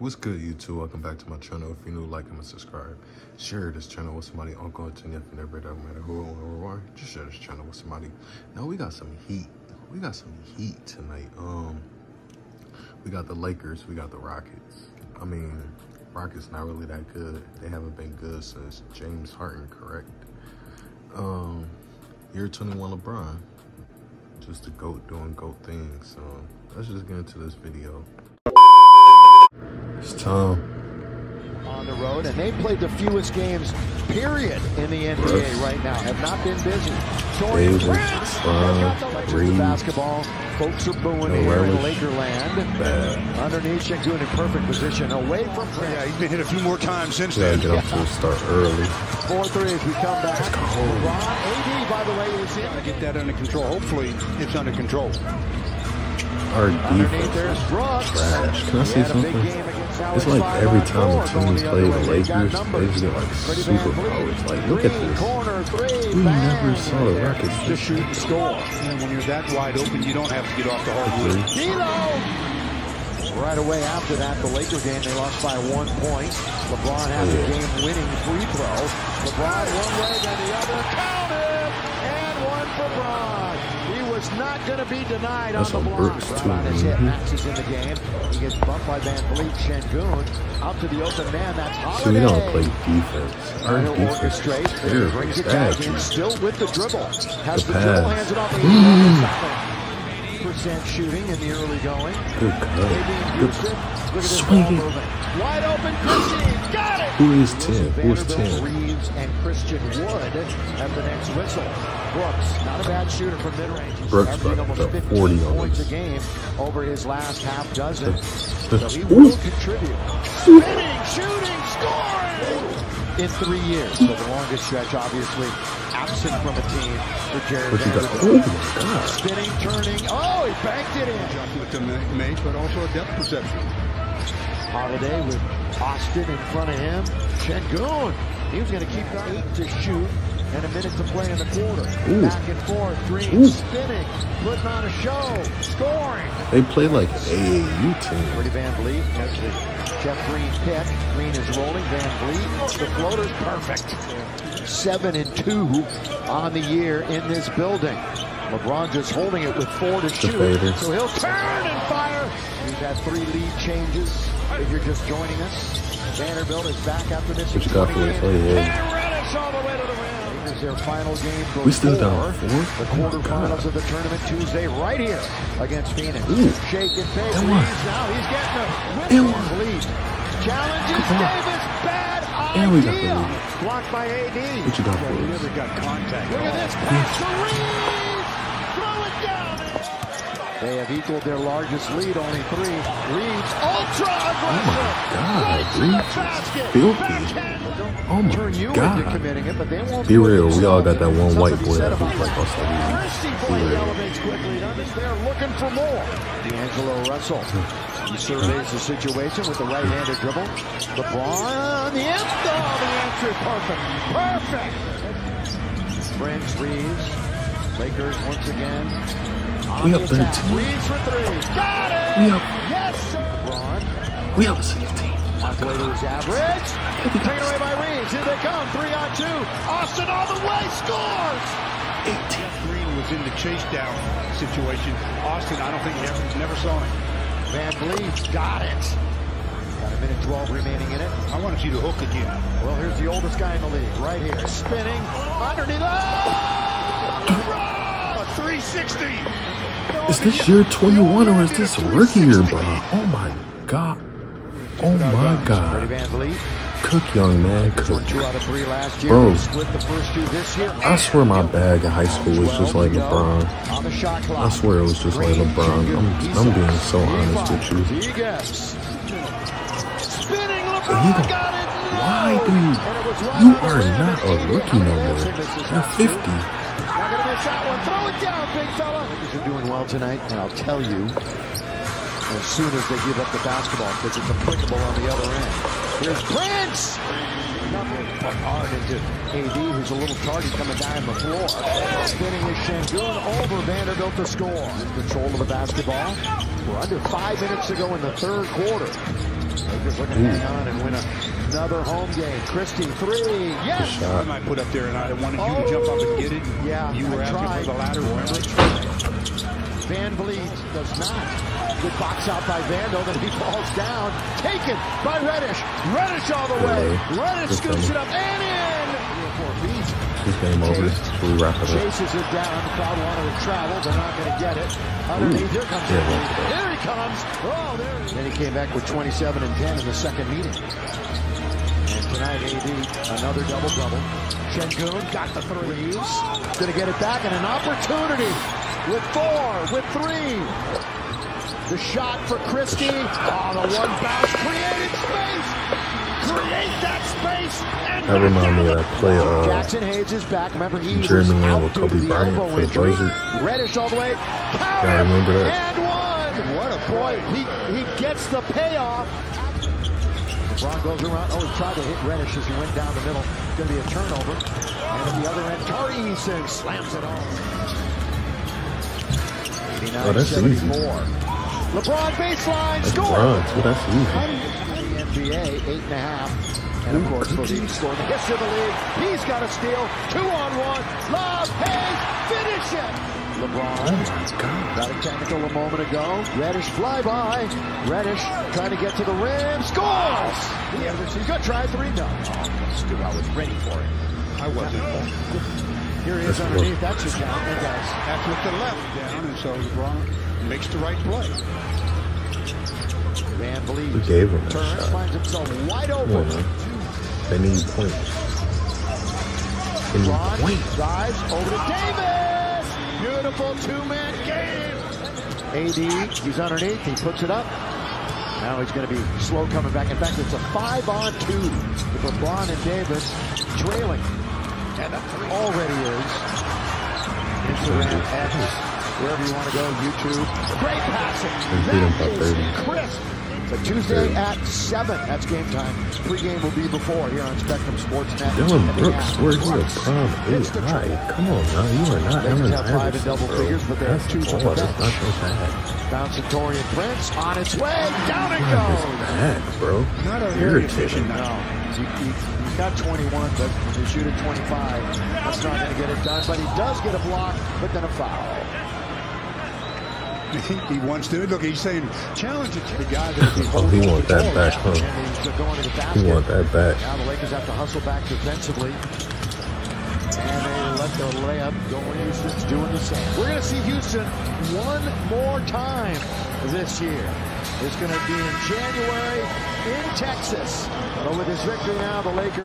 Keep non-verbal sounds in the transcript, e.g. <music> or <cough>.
What's good, YouTube? Welcome back to my channel. If you're new, like and subscribe. Share this channel with somebody, uncle, auntie, nephew, neighbor, no matter who or are. Just share this channel with somebody. Now we got some heat. We got some heat tonight. Um, we got the Lakers. We got the Rockets. I mean, Rockets not really that good. They haven't been good since James Harden, correct? Um, year 21 LeBron. Just a goat doing goat things. So let's just get into this video. It's time. on the road, and they played the fewest games, period, in the NBA Brooks. right now. Have not been busy. Dorian Davis, Prince, Bron, uh, Legends of Reed. basketball. Folks are booing No here in relish. Lakerland. Bad. Underneath, Shengun in perfect position, away from Yeah, he's been hit a few more times since We gotta then. get off to start early. Four three as we come back. LeBron, AD, by the way, is in. Gotta Get that under control. Hopefully, it's under control. Our Underneath, defense there's is Brooks. trash. Can I He say had a big something? It's like every time the teams the play the way. They've got Lakers, they just get like superpowers. Like, look at this. We never saw the Rockets to this shoot and score. And when you're that wide open, you don't have to get off the hardwood. three. D'Lo. Right away after that, the Laker game, they lost by one point. LeBron has a game-winning free throw. LeBron one way, then the other. Counted! And one for Bron. Was not going to be denied That's on the block. Brooks, too, Bron is hit. Max is in the game. He gets bumped by Van Vliet. Shengun out to the open man. That's Holiday. See, we don't play defense. Our defense is terrible. Brings it back still with the dribble. Has The the, dribble, hands it off. and Percent shooting in the early going. Good cut. Good. Houston. Look at this Swing ball it. moving. Wide open, Christie. Got it. Who is 10? Who is Vanderbilt, 10? Reeves, and Christian Wood at the next whistle. Brooks, not a bad shooter from mid-range. Brooks averaging about almost to 15 40 points a game over his last half dozen. The- So he Ooh. will contribute. Spinning, shooting, scoring! In three years, so the longest stretch, obviously, absent from a team for Jarred What you got? Oh my God. Spinning, turning. Oh, he banked it in. With the ma- make, but also a depth perception. Holiday with Austin in front of him. Shengun. He was going to keep eight to shoot and a minute to play in the quarter. Ooh. Back and forth. Green Ooh. spinning. Putting on a show. Scoring. They play like AAU team. Freddie VanVleet has the Jeff Green pick. Green is rolling. VanVleet. The floater's perfect. Seven and two on the year in this building. LeBron just holding it with four to shoot. So he'll turn and fire. He's had three lead changes. If you're just joining us, Vanderbilt is back after this. What you got for us? Oh, yeah. And Reddish all the way to the rim. Lakers their final game before We still down four? the Oh quarterfinals God. of the tournament Tuesday right here against Phoenix. Ooh. Shake and fake. That Reeves now. He's getting a That whip one. lead. Challenges Davis. Bad idea. And we got the lead. Blocked by AD. What you got for us? never got contact. Look at oh. this pass to Reeves. Throw it down. They have equaled their largest lead, only three. Reeves, ultra oh aggressive. God, Right to Reeves filthy. Oh my God. into it, but they won't Be real, we all got that one white boy that looks like us Be real. elevates quickly. They're looking for more. D'Angelo Russell. He surveys the situation with the right-handed dribble. LeBron, the end. Oh, the answer is perfect. Perfect. Prince Reeves. Lakers once again. on We the up attack. 13. For three. Got it. We up. Yes, sir. LeBron. We up 16. Halfway to his average. Taken away by Reeves. Here they come. Three on two. Austin all the way. Scores. Jeff Green was in the chase down situation. Austin, I don't think he ever, never saw him. VanVleet got it. Got a minute 12 remaining in it. I want to see the hook again. Well, here's the oldest guy in the league right here. Spinning underneath. Oh! <laughs> A 360. Is this year 21 or is this rookie year, bro? Oh my God. Oh my God. Cook, young man, cook. two out of three last year. Bro. They Split the first two this year. I swear my bag in high school was just like LeBron. On the shot clock. I swear it was just like LeBron. I'm, I'm being so honest with you. Rodriguez. Spinning He LeBron don't- got it. Why do you? And it was right You are not a rookie no more. You're 50. Not gonna miss that one. Throw it down, big fella. Are doing well tonight, and I'll tell you as soon as they give up the basketball because it's applicable on the other end. Here's Prince. Hard into AD, who's a little tardy coming down the floor. Spinning with Shengun over Vanderbilt to score. Control of the basketball. We're under five minutes to go in the third quarter. Lakers looking to hang on and win another home game. Christie, three. Yes! Shot. I might put up there, and I wanted you to oh, jump up and get it. Yeah, You were I asking tried. for the ladder, remember? VanVleet does not. Good box out by Vando, then he falls down. Taken by Reddish. Reddish all the way. Reddish Good scoops finish. it up and in. Three or. This game over. We wrap it up. Chases it down. The crowd wanted to travel. They're not going to get it. Underneath, here comes Yeah, AD. well played. Here he comes. Oh, there he is. Then he came back with 27 and 10 in the second meeting. AD, another double-double. Shengun got the threes. Going to get it back and an opportunity with four, with three. The shot for Christie. Oh, the one bounce created space. Create that space. And That remind me of that play, uh, Jaxson Hayes is back. Remember, he Lamb out with Kobe Bryant for the injury. Reddish all the way. Count Yeah, I remember that. And one. What a boy. He, he gets the payoff. LeBron goes around. Oh, he tried to hit Reddish as he went down the middle. Going to be a turnover. And at the other end, Tari Eason slams it home. 89 Oh, that's easy. 74. LeBron baseline score. bronze. Well, that's easy. The NBA, eight and a half. And of course, scorer in the history of the league. He's got a steal. Two on one. Love, Hayes, finish it. LeBron. Got a technical a moment ago. Reddish fly by. Reddish trying to get to the rim. Scores! He's going to try a three. No. Oh, I was ready for it. I wasn't. Here he is underneath. That's your count. There, guys. That's with the left down, and so LeBron makes the right play. VanVleet. We gave him that Turns, shot. finds himself wide open. on, man. They need points. They need LeBron points. drives over to Davis. Beautiful two-man game. AD, he's underneath. He puts it up. Now he's going to be slow coming back. In fact, it's a five-on-two with LeBron and Davis trailing. And already is. Instagram, X, wherever you want to go, YouTube. Great passing. They beat him That is crisp. But Tuesday at 7, that's game time. Pre-game will be before here on Spectrum Sports Net. Dillon Brooks, where's your prime It's the AI? Come on now, you are not Allen have five double figures, but have That's two from the all. That's bench. not so bad. Bouncing Taurean Prince on its way. Down it goes. bad, bro. Not a very efficient No, he, he, he got 21, but when you shoot at 25, that's not going to get it done. But he does get a block, but then a foul. He wants to. Look, he's saying, challenge it. To the guy that will <laughs> be Oh, he holding want that back, huh? And he's going to the He basket. want that back. Now the Lakers have to hustle back defensively. And they let the layup go in. Houston's doing the same. We're going to see Houston one more time this year. It's going to be in January in Texas. But with this victory now, the Lakers.